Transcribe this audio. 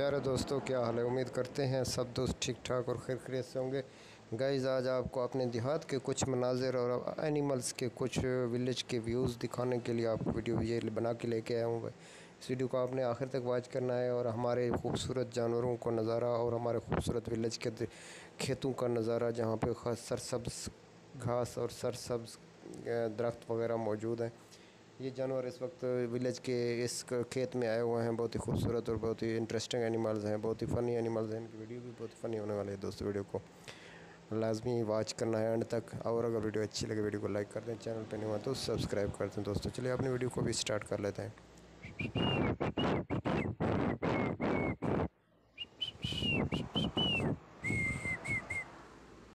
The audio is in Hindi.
प्यारे दोस्तों, क्या हाल है? उम्मीद करते हैं सब दोस्त ठीक ठाक और खैर खरीत से होंगे। गाइज़ आज आपको अपने देहात के कुछ मनाजिर और एनिमल्स के कुछ विलेज के व्यूज़ दिखाने के लिए आपको वीडियो ये बना के लेके आया हूँ इस वीडियो को आपने आखिर तक वॉच करना है और हमारे खूबसूरत जानवरों का नज़ारा और हमारे खूबसूरत विलेज के खेतों का नज़ारा जहाँ पे सरसब्ज़, घास और सरसब्ज़ दरख्त वगैरह मौजूद हैं। ये जानवर इस वक्त विलेज के इस खेत में आए हुए हैं। बहुत ही खूबसूरत और बहुत ही इंटरेस्टिंग एनिमल्स हैं। बहुत ही फ़नी एनिमल्स हैं। इनकी वीडियो भी बहुत फ़नी होने वाली है दोस्तों वीडियो को। लाजमी वॉच करना है एंड तक। और अगर वीडियो अच्छी लगे, वीडियो को लाइक कर दें चैनल पर नहीं हुआ तो सब्सक्राइब कर दें दोस्तों। चलिए, अपनी वीडियो को भी स्टार्ट कर लेते हैं।